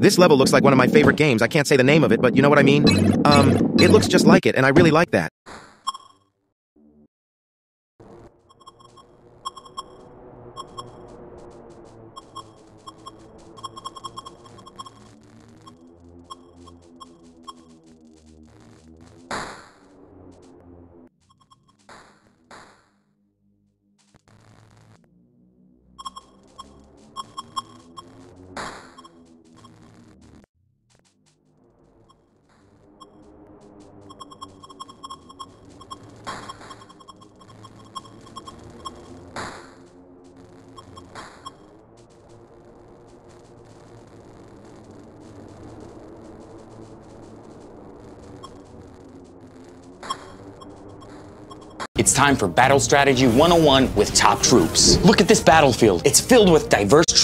This level looks like one of my favorite games. I can't say the name of it, but you know what I mean? Um, it looks just like it, and I really like that. It's time for Battle Strategy 101 with top troops. Look at this battlefield. It's filled with diverse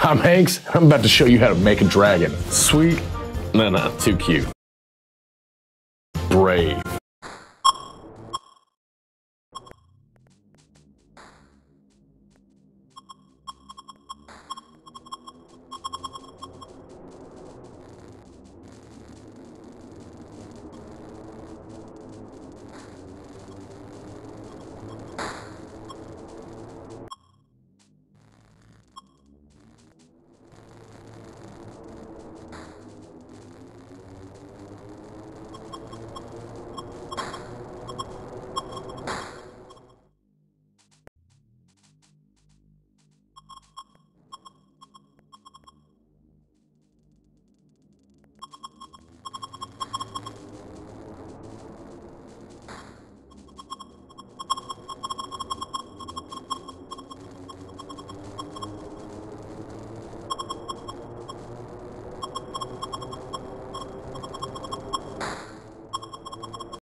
I'm Hanks. I'm about to show you how to make a dragon. Sweet? No, no, too cute.